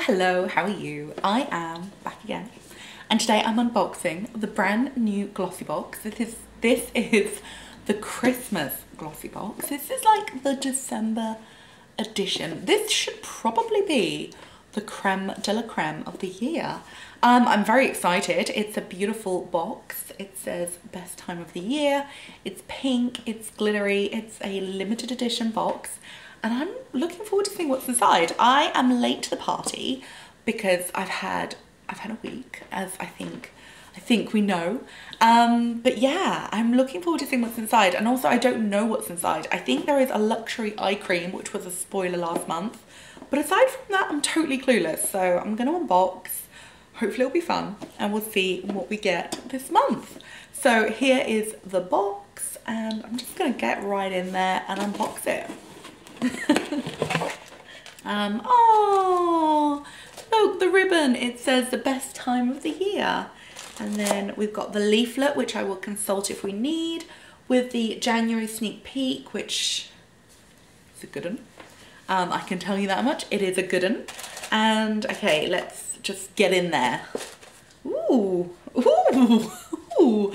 Hello, how are you? I am back again. And today I'm unboxing the brand new glossy box. This is this is the Christmas glossy box. This is like the December edition. This should probably be the creme de la creme of the year. Um, I'm very excited. It's a beautiful box. It says best time of the year. It's pink, it's glittery, it's a limited edition box and I'm looking forward to seeing what's inside. I am late to the party because I've had I've had a week, as I think I think we know. Um, but yeah, I'm looking forward to seeing what's inside. And also I don't know what's inside. I think there is a luxury eye cream, which was a spoiler last month. But aside from that, I'm totally clueless. So I'm gonna unbox. Hopefully it'll be fun and we'll see what we get this month. So here is the box and I'm just gonna get right in there and unbox it. um, oh, look, the ribbon. It says the best time of the year. And then we've got the leaflet, which I will consult if we need, with the January sneak peek, which is a good one. Um, I can tell you that much. It is a good one. And okay, let's just get in there. Ooh, ooh, ooh.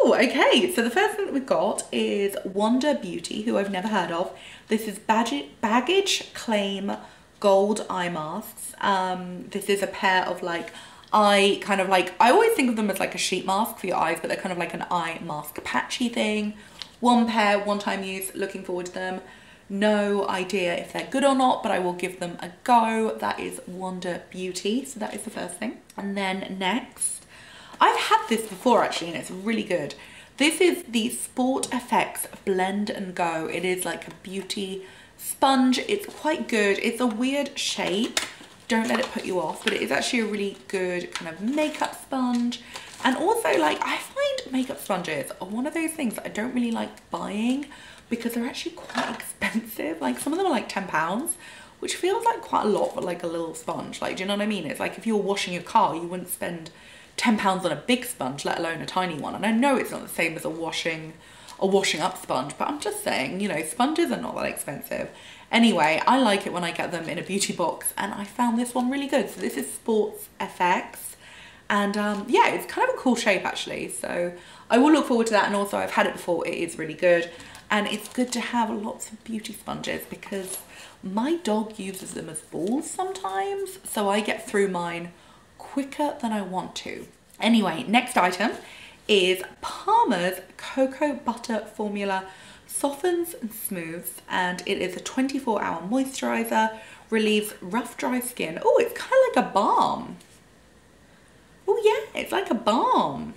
Oh, okay. So the first thing that we've got is Wonder Beauty, who I've never heard of. This is Baggage Claim Gold Eye Masks. Um, this is a pair of like eye kind of like, I always think of them as like a sheet mask for your eyes, but they're kind of like an eye mask patchy thing. One pair, one time use, looking forward to them. No idea if they're good or not, but I will give them a go. That is Wonder Beauty. So that is the first thing. And then next, I've had this before actually and it's really good. This is the Sport FX Blend and Go. It is like a beauty sponge. It's quite good. It's a weird shape. Don't let it put you off, but it is actually a really good kind of makeup sponge. And also like I find makeup sponges are one of those things that I don't really like buying because they're actually quite expensive. Like some of them are like 10 pounds, which feels like quite a lot for like a little sponge. Like, do you know what I mean? It's like if you're washing your car, you wouldn't spend 10 pounds on a big sponge, let alone a tiny one. And I know it's not the same as a washing a washing up sponge, but I'm just saying, you know, sponges are not that expensive. Anyway, I like it when I get them in a beauty box and I found this one really good. So this is Sports FX and um, yeah, it's kind of a cool shape actually. So I will look forward to that. And also I've had it before, it is really good. And it's good to have lots of beauty sponges because my dog uses them as balls sometimes. So I get through mine quicker than I want to. Anyway, next item is Palmer's Cocoa Butter Formula softens and smooths and it is a 24 hour moisturizer, relieves rough dry skin. Oh, it's kind of like a balm. Oh yeah, it's like a balm.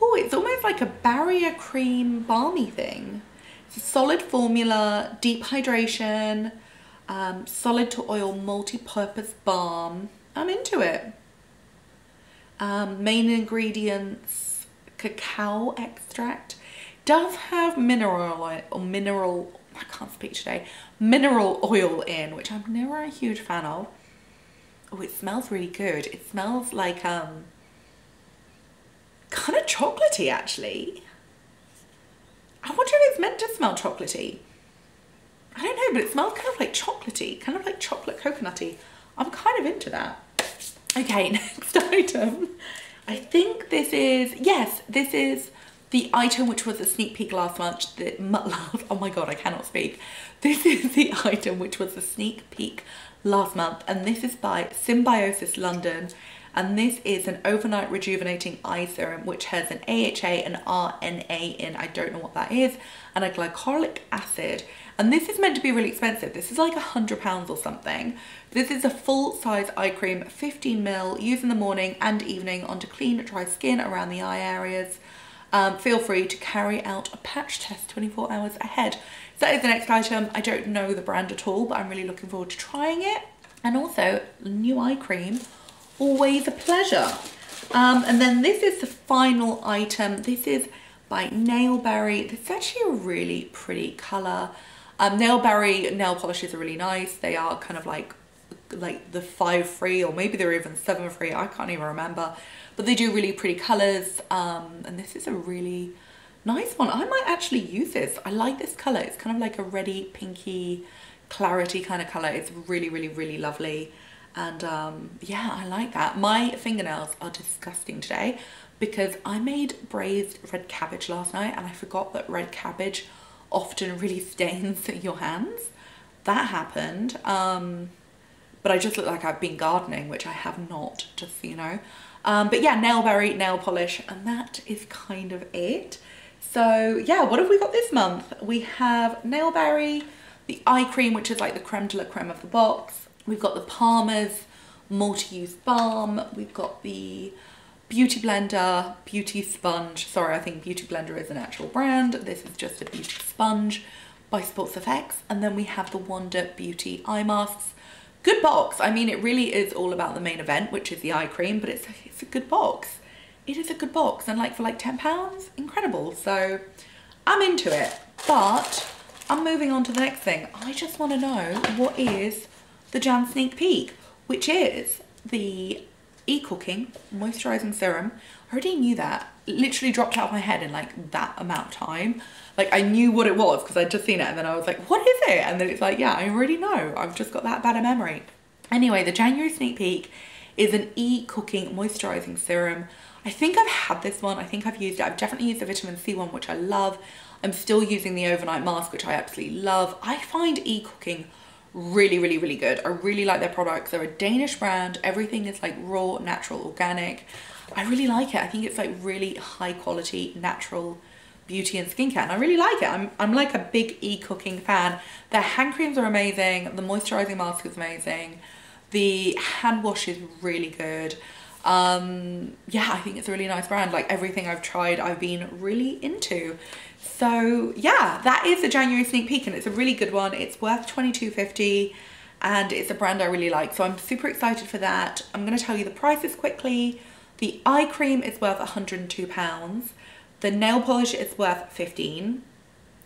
Oh, it's almost like a barrier cream balmy thing. It's a solid formula, deep hydration, um, solid to oil multi-purpose balm. I'm into it. Um, main ingredients, cacao extract. Does have mineral oil, or mineral, I can't speak today, mineral oil in, which I'm never a huge fan of. Oh, it smells really good. It smells like, um, kind of chocolatey actually. I wonder if it's meant to smell chocolatey. I don't know, but it smells kind of like chocolatey, kind of like chocolate coconutty. I'm kind of into that. Okay, next item. I think this is, yes, this is the item which was a sneak peek last month. The, oh my God, I cannot speak. This is the item which was a sneak peek last month and this is by Symbiosis London and this is an overnight rejuvenating eye serum which has an AHA and RNA in, I don't know what that is, and a glycolic acid. And this is meant to be really expensive. This is like a hundred pounds or something. This is a full size eye cream, 15 mil, use in the morning and evening onto clean, dry skin around the eye areas. Um, feel free to carry out a patch test 24 hours ahead. So that is the next item. I don't know the brand at all, but I'm really looking forward to trying it. And also, new eye cream always a pleasure. Um, and then this is the final item. This is by Nailberry. This is actually a really pretty color. Um, Nailberry nail polishes are really nice. They are kind of like like the five free or maybe they're even seven free. I can't even remember. But they do really pretty colors. Um, and this is a really nice one. I might actually use this. I like this color. It's kind of like a reddy, pinky, clarity kind of color. It's really, really, really lovely. And um, yeah, I like that. My fingernails are disgusting today because I made braised red cabbage last night and I forgot that red cabbage often really stains your hands. That happened. Um, but I just look like I've been gardening, which I have not, just you know. Um, but yeah, Nailberry nail polish, and that is kind of it. So yeah, what have we got this month? We have Nailberry, the eye cream, which is like the creme de la creme of the box. We've got the Palmer's multi-use balm. We've got the Beauty Blender Beauty Sponge. Sorry, I think Beauty Blender is an actual brand. This is just a beauty sponge by Sports FX. And then we have the Wonder Beauty eye masks. Good box. I mean, it really is all about the main event, which is the eye cream, but it's, it's a good box. It is a good box and like for like 10 pounds, incredible. So I'm into it, but I'm moving on to the next thing. I just want to know what is the Jan sneak peek, which is the Ecooking moisturizing serum. I already knew that. It literally dropped out of my head in like that amount of time. Like I knew what it was because I'd just seen it and then I was like, what is it? And then it's like, yeah, I already know. I've just got that bad a memory. Anyway, the January sneak peek is an Ecooking moisturizing serum. I think I've had this one. I think I've used it. I've definitely used the vitamin C one, which I love. I'm still using the overnight mask, which I absolutely love. I find Ecooking really, really, really good. I really like their products. They're a Danish brand. Everything is like raw, natural, organic. I really like it. I think it's like really high quality, natural beauty and skincare and I really like it. I'm, I'm like a big Ecooking fan. Their hand creams are amazing. The moisturizing mask is amazing. The hand wash is really good. Um, yeah, I think it's a really nice brand. Like everything I've tried, I've been really into. So yeah, that is the January sneak peek and it's a really good one. It's worth 22.50 and it's a brand I really like. So I'm super excited for that. I'm gonna tell you the prices quickly. The eye cream is worth 102 pounds. The nail polish is worth 15.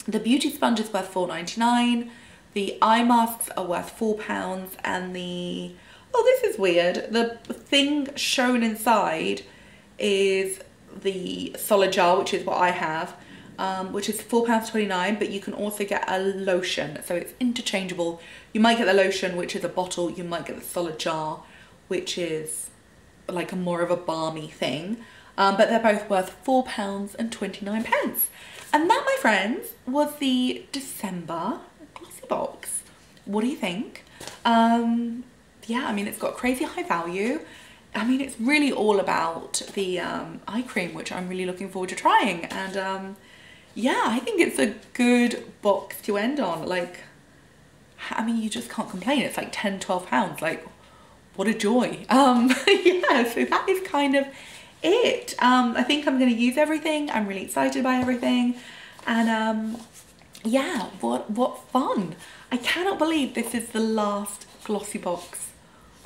The beauty sponge is worth 4.99. The eye masks are worth four pounds and the, oh, this is weird. The thing shown inside is the solid jar, which is what I have um, which is £4.29, but you can also get a lotion, so it's interchangeable. You might get the lotion, which is a bottle, you might get the solid jar, which is like a more of a balmy thing. Um, but they're both worth £4 and 29 pence. And that, my friends, was the December glossy box. What do you think? Um, yeah, I mean, it's got crazy high value. I mean, it's really all about the um, eye cream, which I'm really looking forward to trying. And um, yeah, I think it's a good box to end on. Like, I mean, you just can't complain. It's like 10, 12 pounds. Like, what a joy. Um, yeah, so that is kind of it. Um, I think I'm going to use everything. I'm really excited by everything. And um, yeah, what, what fun. I cannot believe this is the last glossy box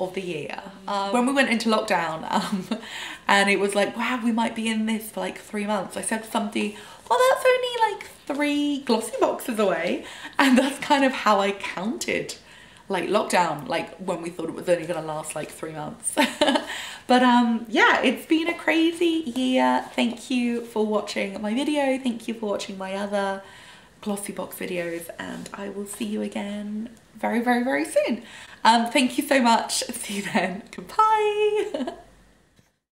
of the year. Um, when we went into lockdown um, and it was like, wow, we might be in this for like three months. I said to somebody, well, that's only like three glossy boxes away. And that's kind of how I counted like lockdown, like when we thought it was only gonna last like three months. but um, yeah, it's been a crazy year. Thank you for watching my video. Thank you for watching my other glossy box videos and I will see you again very, very, very soon. Um, thank you so much. See you then. Goodbye.